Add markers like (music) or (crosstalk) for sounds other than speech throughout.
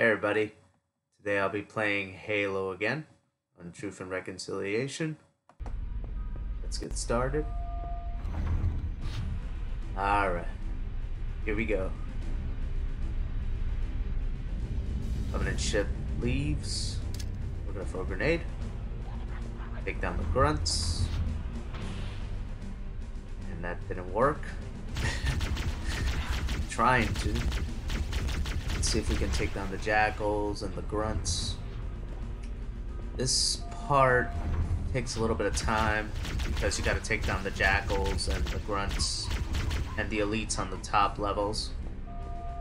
Hey everybody, today I'll be playing Halo again on Truth and Reconciliation. Let's get started. Alright, here we go. Covenant ship leaves. We're gonna throw a grenade. Take down the grunts. And that didn't work. (laughs) Trying to. See if we can take down the jackals and the grunts. This part takes a little bit of time because you got to take down the jackals and the grunts and the elites on the top levels.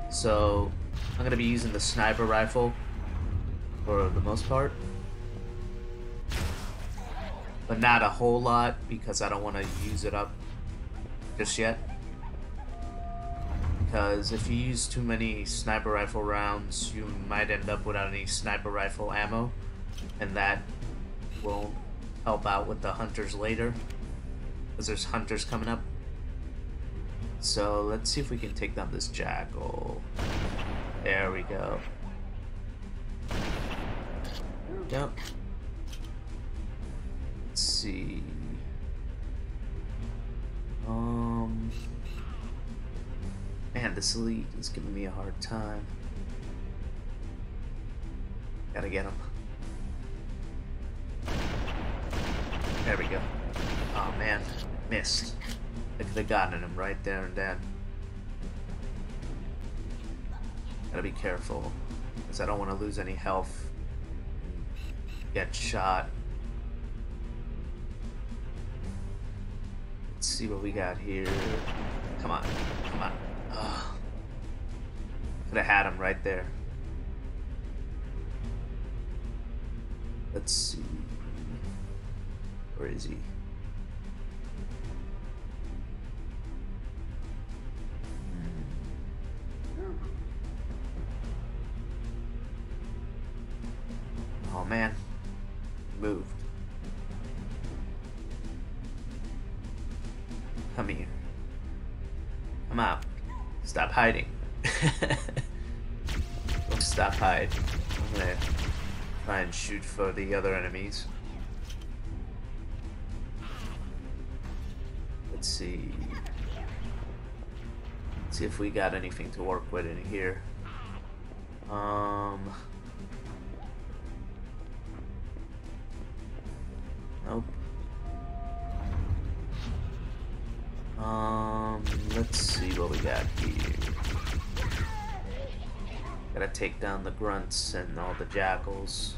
So I'm to be using the sniper rifle for the most part. But not a whole lot because I don't want to use it up just yet because if you use too many sniper rifle rounds, you might end up without any sniper rifle ammo, and that will help out with the hunters later, because there's hunters coming up. So let's see if we can take down this jackal. There we go. Yep. Let's see. Um. Man, this elite is giving me a hard time. Gotta get him. There we go. Oh man, missed. I could have gotten him right there and then. Gotta be careful, because I don't want to lose any health. Get shot. Let's see what we got here. Come on, come on. Could have had him right there. Let's see. Where is he? Oh man. Moved. Come here. Come out. Stop hiding. Shoot for the other enemies. Let's see. Let's see if we got anything to work with in here. Um. Nope. Um, let's see what we got here. Gotta take down the grunts and all the jackals.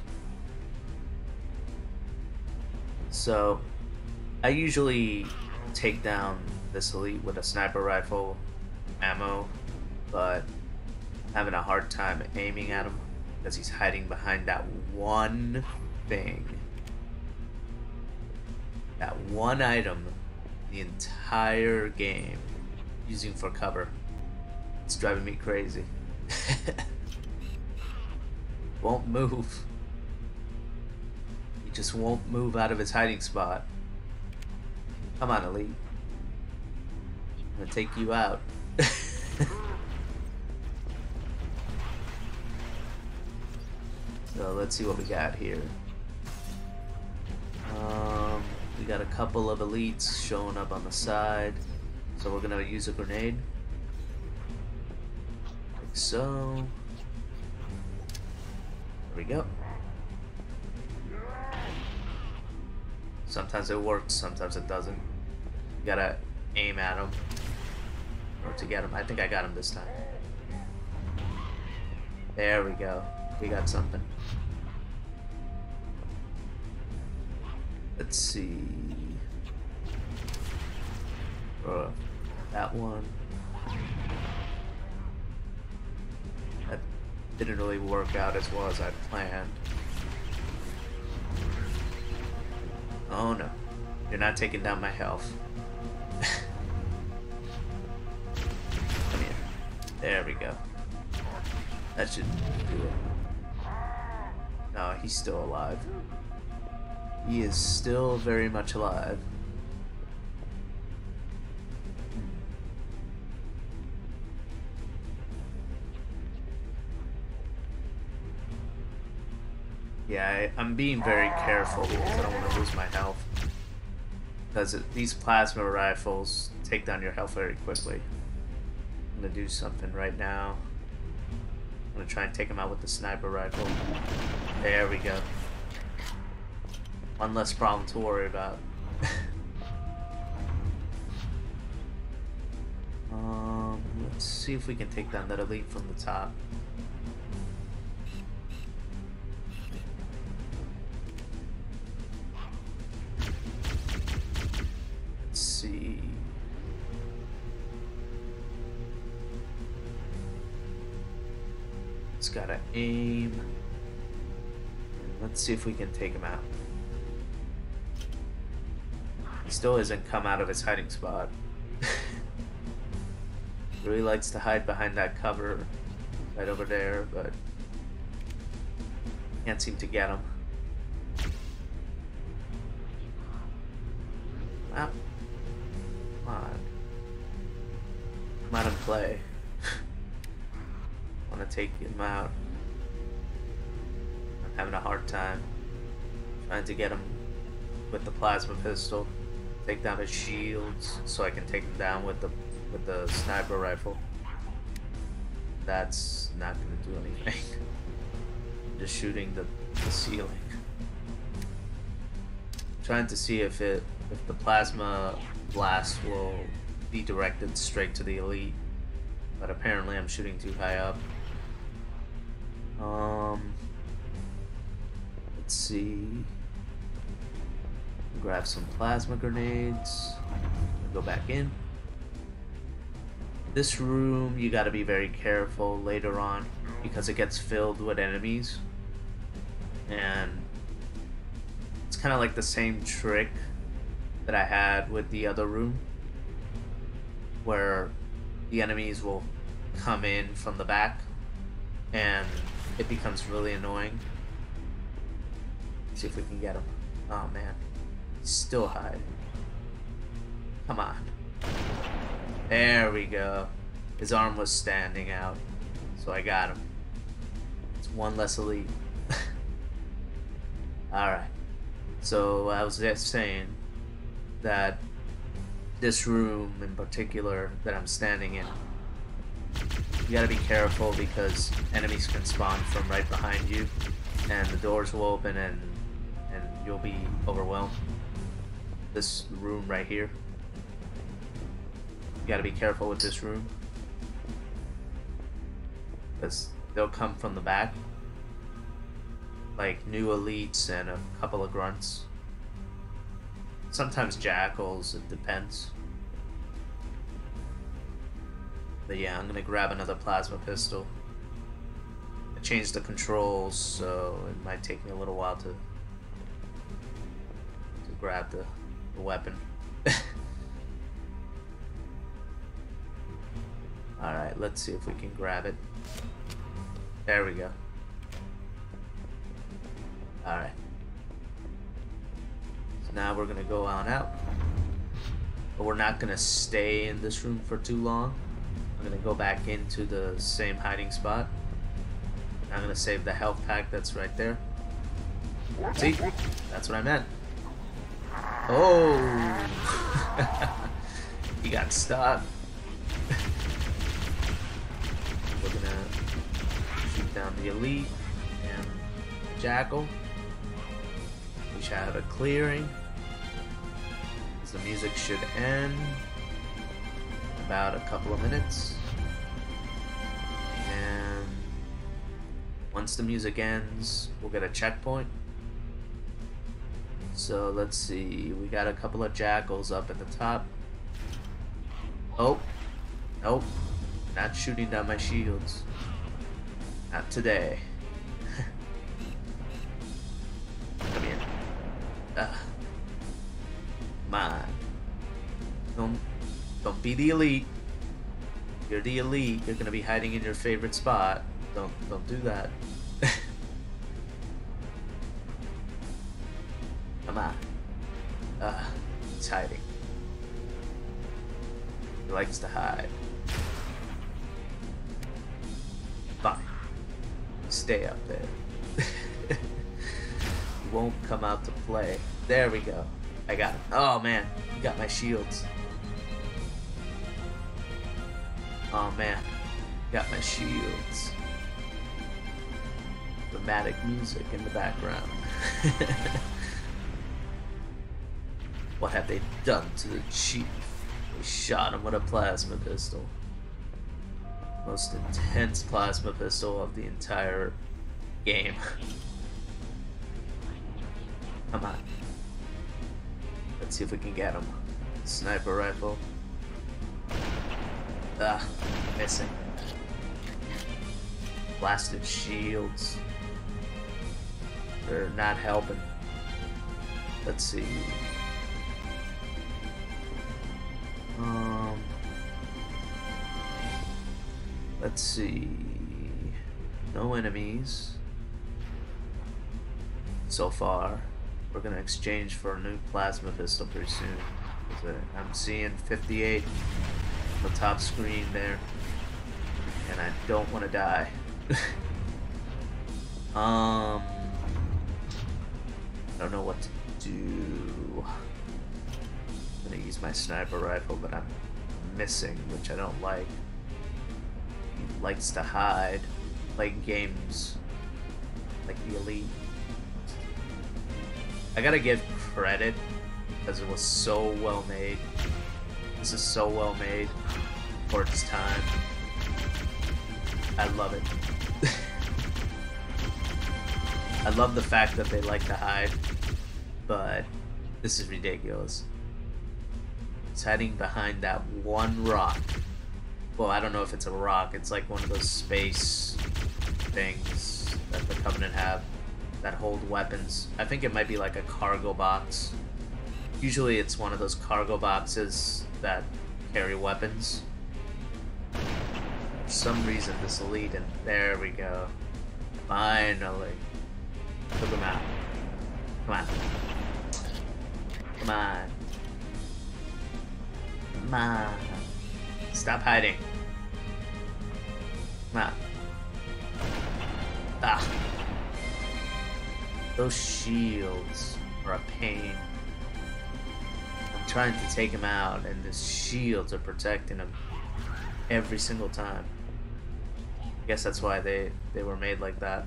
So, I usually take down this elite with a sniper rifle ammo, but I'm having a hard time aiming at him because he's hiding behind that one thing. That one item the entire game using for cover. It's driving me crazy. (laughs) won't move. Just won't move out of his hiding spot. Come on, Elite. I'm gonna take you out. (laughs) so let's see what we got here. Um, we got a couple of elites showing up on the side. So we're gonna use a grenade. Like so. There we go. Sometimes it works, sometimes it doesn't. You gotta aim at him. Or to get him. I think I got him this time. There we go. We got something. Let's see. Uh, that one. That didn't really work out as well as I planned. Oh no. You're not taking down my health. Come here. There we go. That should do it. No, he's still alive. He is still very much alive. Yeah, I, am being very careful because I don't want to lose my health. Because these plasma rifles take down your health very quickly. I'm gonna do something right now. I'm gonna try and take him out with the sniper rifle. There we go. One less problem to worry about. (laughs) um, let's see if we can take down that elite from the top. Aim. Let's see if we can take him out. He still hasn't come out of his hiding spot. (laughs) really likes to hide behind that cover right over there, but can't seem to get him. Ah. Come on. Come out and play. (laughs) Want to take him out. Having a hard time trying to get him with the plasma pistol take down his shields so I can take him down with the with the sniper rifle. That's not gonna do anything. (laughs) Just shooting the, the ceiling. trying to see if it if the plasma blast will be directed straight to the elite. But apparently I'm shooting too high up. Um let's see grab some plasma grenades, go back in. This room, you gotta be very careful later on because it gets filled with enemies. And it's kind of like the same trick that I had with the other room where the enemies will come in from the back and it becomes really annoying. See if we can get him. Oh man. Still hide. Come on. There we go. His arm was standing out. So I got him. It's one less elite. (laughs) Alright. So I was just saying that this room in particular that I'm standing in, you gotta be careful because enemies can spawn from right behind you and the doors will open and you'll be overwhelmed this room right here. You gotta be careful with this room. Because they'll come from the back. Like new elites and a couple of grunts. Sometimes jackals, it depends. But yeah, I'm gonna grab another plasma pistol. I changed the controls, so it might take me a little while to to grab the weapon. (laughs) Alright, let's see if we can grab it. There we go. Alright. So now we're gonna go on out. But we're not gonna stay in this room for too long. I'm gonna go back into the same hiding spot. I'm gonna save the health pack that's right there. See? That's what I meant. Oh! (laughs) he got stuck. We're gonna shoot down the elite and jackal. We should have a clearing. The music should end in about a couple of minutes. And once the music ends, we'll get a checkpoint. So let's see, we got a couple of jackals up at the top. Oh, nope, not shooting down my shields. Not today. (laughs) Come here. Ugh. Come on. Don't, don't be the elite. You're the elite. You're gonna be hiding in your favorite spot. Don't, don't do that. (laughs) To hide. Fine. Stay up there. (laughs) won't come out to play. There we go. I got him. Oh man, got my shields. Oh man, got my shields. Dramatic music in the background. (laughs) what have they done to the chief? They shot him with a plasma pistol. Most intense plasma pistol of the entire game. (laughs) Come on. Let's see if we can get him. Sniper rifle. Ah, missing. Blasted shields. They're not helping. Let's see. Um. Let's see. No enemies. So far. We're gonna exchange for a new plasma pistol pretty soon. I'm seeing 58 on the top screen there. And I don't want to die. (laughs) um, I don't know what to do. Use my sniper rifle, but I'm missing, which I don't like. He likes to hide, like games, like the Elite. I gotta give credit because it was so well made. This is so well made for its time. I love it. (laughs) I love the fact that they like to hide, but this is ridiculous. It's hiding behind that one rock. Well, I don't know if it's a rock. It's like one of those space things that the Covenant have that hold weapons. I think it might be like a cargo box. Usually it's one of those cargo boxes that carry weapons. For some reason this elite and there we go. Finally. Took him out. Come on. Come on. On. Stop hiding. On. Ah. Those shields are a pain. I'm trying to take him out, and the shields are protecting him every single time. I guess that's why they, they were made like that.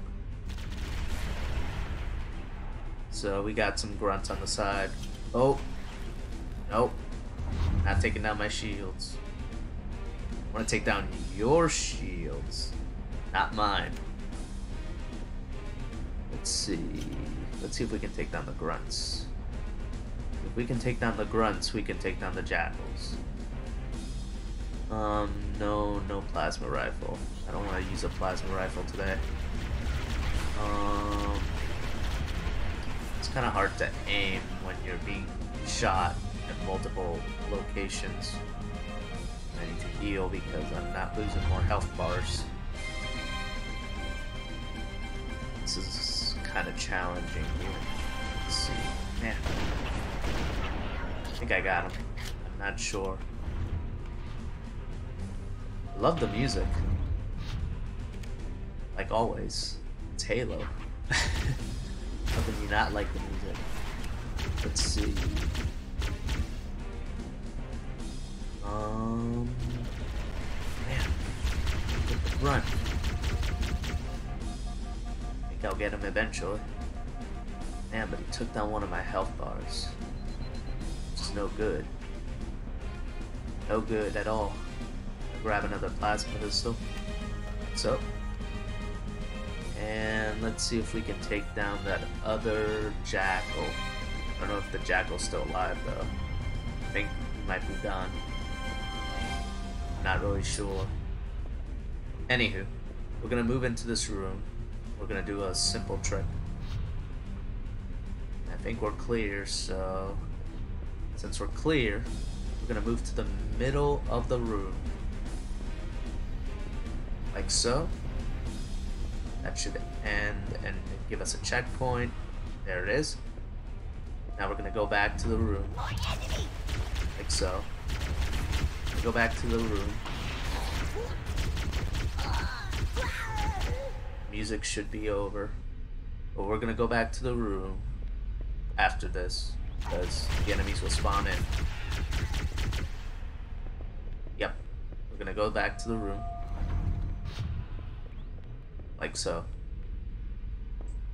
So we got some grunts on the side. Oh. Nope. Not taking down my shields. I want to take down your shields, not mine. Let's see. Let's see if we can take down the grunts. If we can take down the grunts, we can take down the jackals. Um, no, no plasma rifle. I don't want to use a plasma rifle today. Um, it's kind of hard to aim when you're being shot multiple locations. I need to heal because I'm not losing more health bars. This is kind of challenging here. Let's see. Man. I think I got him. I'm not sure. Love the music. Like always. It's Halo. (laughs) How can you not like the music? Let's see. Um. Man. Run. I think I'll get him eventually. Man, but he took down one of my health bars. Is no good. No good at all. I'll grab another plasma pistol. So. And let's see if we can take down that other jackal. I don't know if the jackal's still alive though. I think he might be gone. Not really sure. Anywho, we're gonna move into this room we're gonna do a simple trick. I think we're clear, so since we're clear, we're gonna move to the middle of the room. Like so. That should end and give us a checkpoint. There it is. Now we're gonna go back to the room. Like so. Go back to the room. music should be over. But we're gonna go back to the room. after this, because the enemies will spawn in. Yep. We're gonna go back to the room. Like so.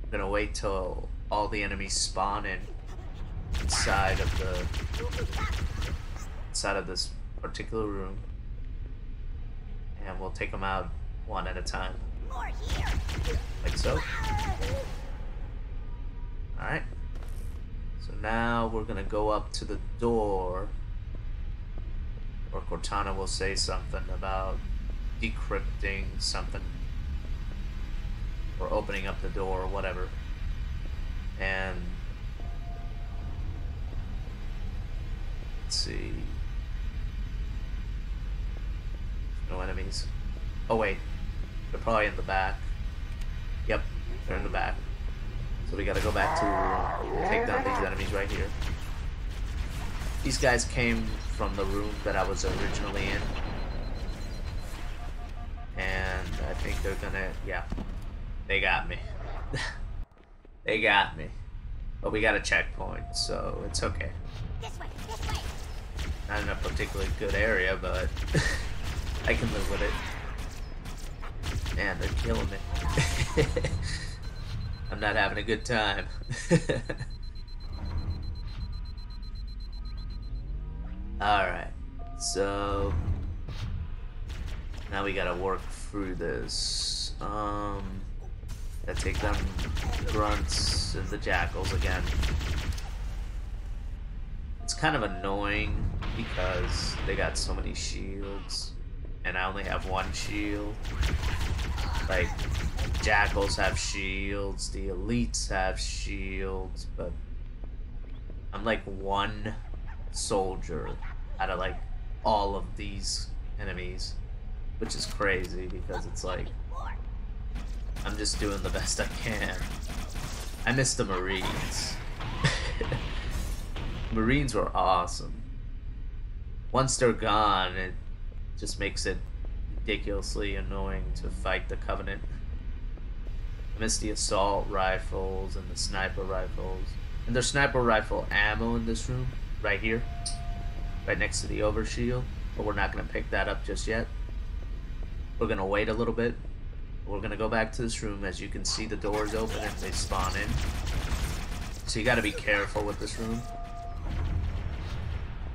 I'm gonna wait till all the enemies spawn in inside of the inside of this particular room. And we'll take them out one at a time. Like so. Alright. So now we're gonna go up to the door. Or Cortana will say something about decrypting something. Or opening up the door or whatever. And let's see no enemies. Oh wait. They're probably in the back. Yep they're in the back. So we gotta go back to take down these enemies right here. These guys came from the room that I was originally in. And I think they're gonna yeah. They got me. (laughs) They got me. But we got a checkpoint, so it's okay. This way, this way. Not in a particularly good area, but (laughs) I can live with it. Man, they're killing me. (laughs) I'm not having a good time. (laughs) Alright, so now we gotta work through this. Um, Gotta take them grunts and the jackals again. It's kind of annoying because they got so many shields and I only have one shield. Like, jackals have shields, the elites have shields, but I'm like one soldier out of like all of these enemies, which is crazy because it's like I'm just doing the best I can. I miss the Marines. (laughs) Marines were awesome. Once they're gone, it just makes it ridiculously annoying to fight the Covenant. I miss the assault rifles and the sniper rifles. And there's sniper rifle ammo in this room, right here. Right next to the overshield. But we're not going to pick that up just yet. We're going to wait a little bit we're gonna go back to this room. As you can see, the doors open and they spawn in. So you gotta be careful with this room.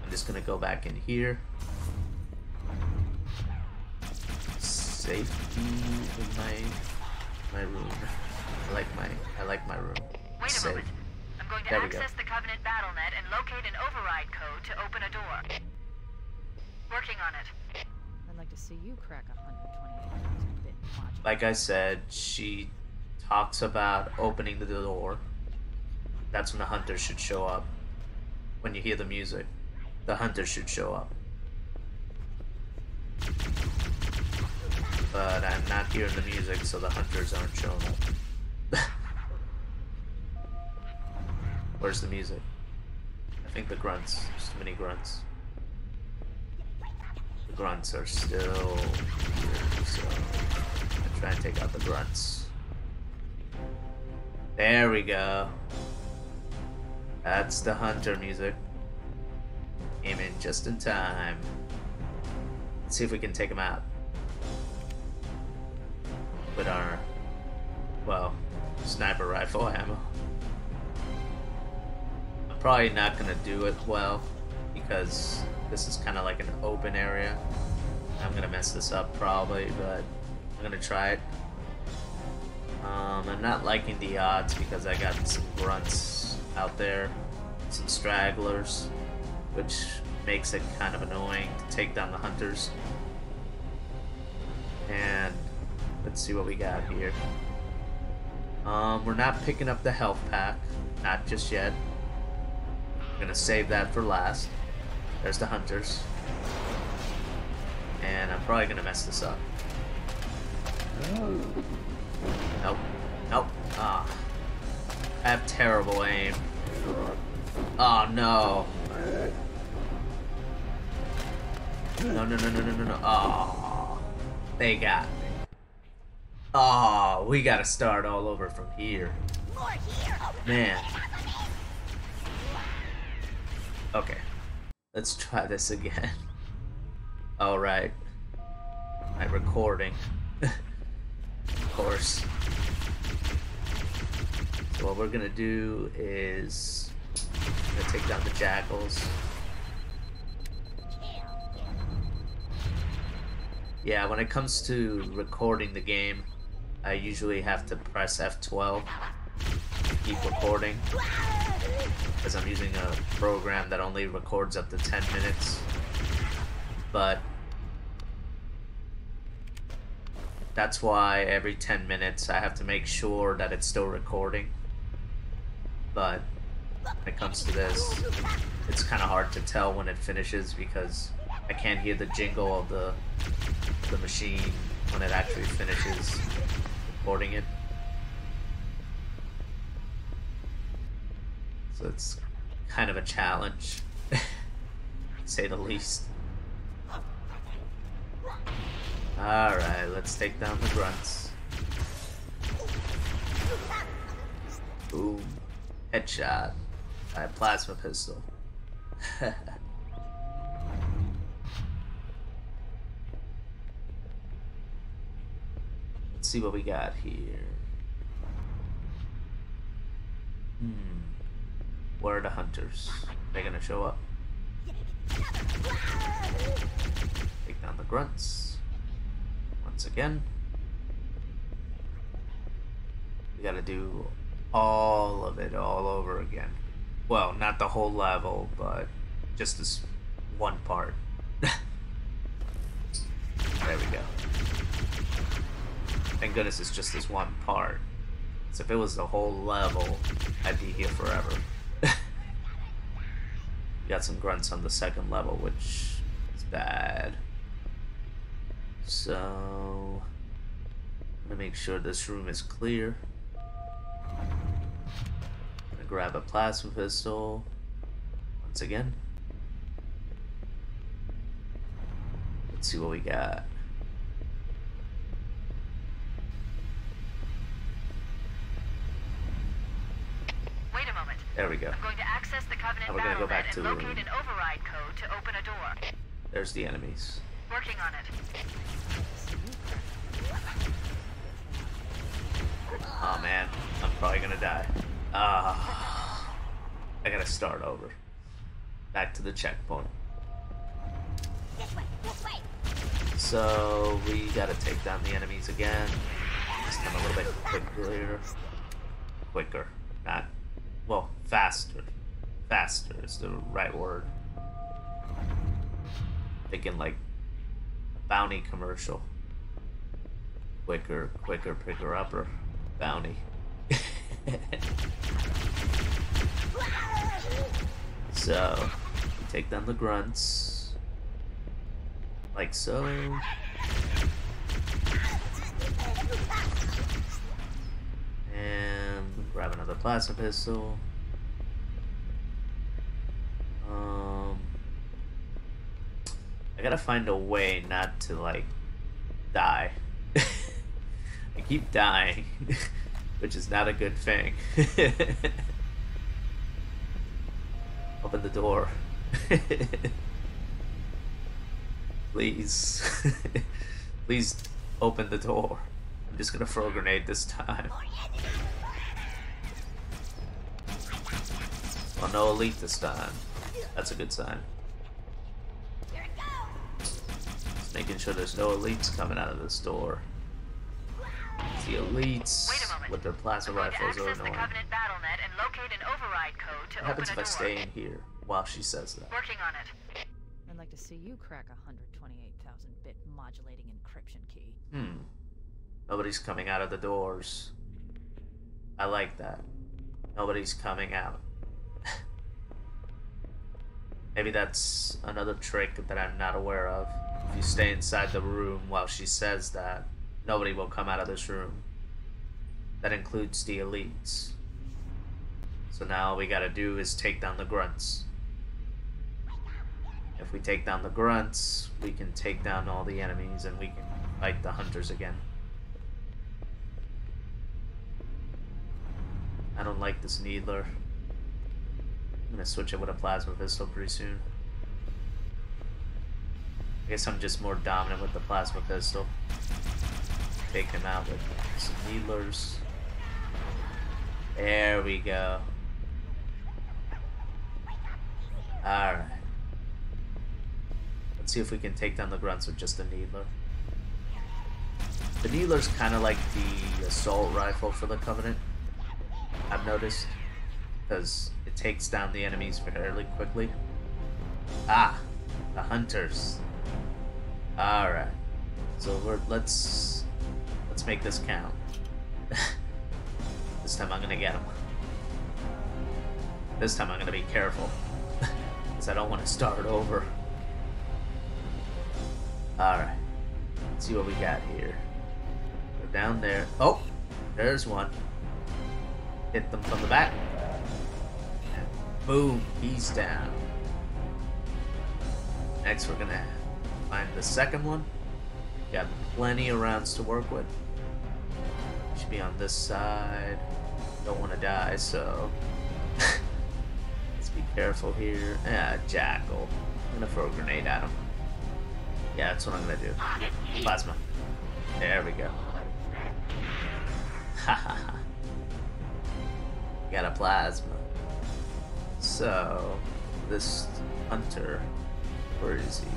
I'm just gonna go back in here. Safety in my my room. I like my I like my room. Wait a Safe. moment. I'm going to there access the Covenant BattleNet and locate an override code to open a door. Working on it. I'd like to see you crack 128 like I said, she talks about opening the door. That's when the hunter should show up. When you hear the music, the hunter should show up. But I'm not hearing the music, so the hunters aren't showing up. (laughs) Where's the music? I think the grunts. Just too many grunts. The grunts are still here, so I try and take out the grunts. There we go. That's the hunter music. Came in just in time. Let's see if we can take him out. With our, well, sniper rifle ammo. I'm probably not gonna do it well because this is kind of like an open area. I'm gonna mess this up probably, but I'm gonna try it. Um, I'm not liking the odds because I got some grunts out there, some stragglers, which makes it kind of annoying to take down the hunters. And let's see what we got here. Um, we're not picking up the health pack, not just yet. I'm gonna save that for last. There's the hunters. And I'm probably gonna mess this up. Nope. Nope. Ah. I have terrible aim. Oh no. No, no, no, no, no, no, no. Oh. They got. Oh, we gotta start all over from here. Man. Okay. Let's try this again. (laughs) Alright. My recording. (laughs) of course. So what we're gonna do is I'm gonna take down the jackals. Yeah, when it comes to recording the game, I usually have to press F12 to keep recording because I'm using a program that only records up to 10 minutes. But that's why every 10 minutes I have to make sure that it's still recording. But when it comes to this it's kind of hard to tell when it finishes because I can't hear the jingle of the the machine when it actually finishes recording it So it's kind of a challenge, say the least. Alright, let's take down the grunts. Boom. Headshot. By plasma pistol. (laughs) see what we got here. Hmm. Where are the hunters? They're gonna show up. Take down the grunts. Once again. We gotta do all of it all over again. Well, not the whole level, but just this one part. (laughs) there we go. Thank goodness it's just this one part. So if it was the whole level, I'd be here forever. (laughs) got some grunts on the second level, which is bad. So, I'm gonna make sure this room is clear. I'm gonna grab a plasma pistol once again. Let's see what we got. There we go. I'm going to access the Covenant now we're gonna go back to and locate an override code to open a door. There's the enemies. Working on it. Oh man, I'm probably gonna die. Ah, I gotta start over. Back to the checkpoint. This way, this way. So we gotta take down the enemies again. This time a little bit quicker. Quicker, not well, faster. Faster is the right word. Thinking like bounty commercial. Quicker, quicker, picker upper. Bounty. (laughs) so, take down the grunts. Like so. Grab another plasma pistol. Um, I gotta find a way not to like die. (laughs) I keep dying, (laughs) which is not a good thing. (laughs) Open the door. Please. Please open the door. I'm just gonna throw a grenade this time. Oh, no elite this time. That's a good sign. Just making sure there's no elites coming out of this door. The elites with their plasma rifles are annoying. What happens if I stay in here while she says that? Working on it. I'd like to see you crack a 128,000 bit modulating encryption key. Hmm. Nobody's coming out of the doors. I like that. Nobody's coming out. Maybe that's another trick that I'm not aware of. If you stay inside the room while she says that, nobody will come out of this room. That includes the elites. So now all we gotta do is take down the grunts. If we take down the grunts, we can take down all the enemies and we can fight the hunters again. I don't like this needler. Gonna switch it with a plasma pistol pretty soon. I guess I'm just more dominant with the plasma pistol. Take him out with some needlers. There we go. Alright. Let's see if we can take down the grunts with just a needler. The needler's kind of like the assault rifle for the Covenant, I've noticed. Because it takes down the enemies fairly quickly. Ah, the hunters. Alright. So we're let's let's make this count. (laughs) this time I'm gonna get them. This time I'm gonna be careful. (laughs) Because I don't want to start over. Alright. Let's see what we got here. Go down there. Oh! There's one. Hit them from the back. Boom! He's down. Next we're gonna find the second one. Got plenty of rounds to work with. Should be on this side. Don't want to die, so... (laughs) Let's be careful here. Ah, Jackal. I'm gonna throw a grenade at him. Yeah, that's what I'm gonna do. Plasma. There we go. (laughs) Got a plasma. So, this hunter, where is he?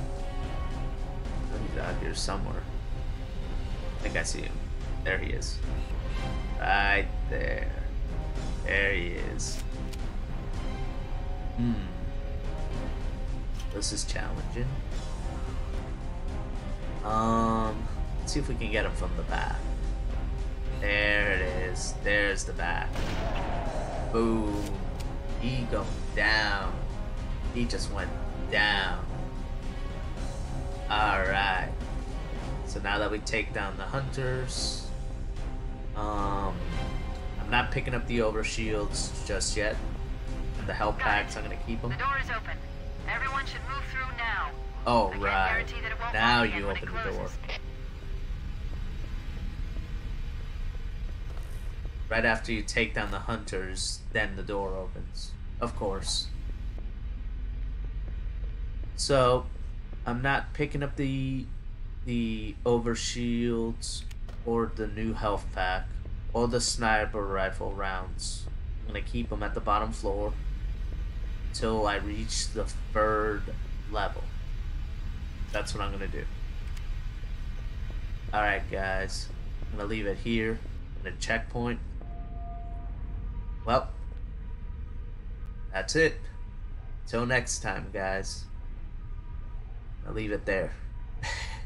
He's out here somewhere. I think I see him. There he is. Right there. There he is. Hmm. This is challenging. Um, let's see if we can get him from the back. There it is. There's the back. Boom. He going down. He just went down. Alright. So now that we take down the hunters, um, I'm not picking up the overshields just yet. And the health packs, I'm gonna keep them. The door is open. Everyone should move through now. Oh, right. Now you open the door. Right after you take down the hunters, then the door opens. Of course. So, I'm not picking up the the overshields or the new health pack or the sniper rifle rounds. I'm gonna keep them at the bottom floor until I reach the third level. That's what I'm gonna do. Alright guys, I'm gonna leave it here in a checkpoint. Well, that's it. Till next time, guys. I'll leave it there. (laughs)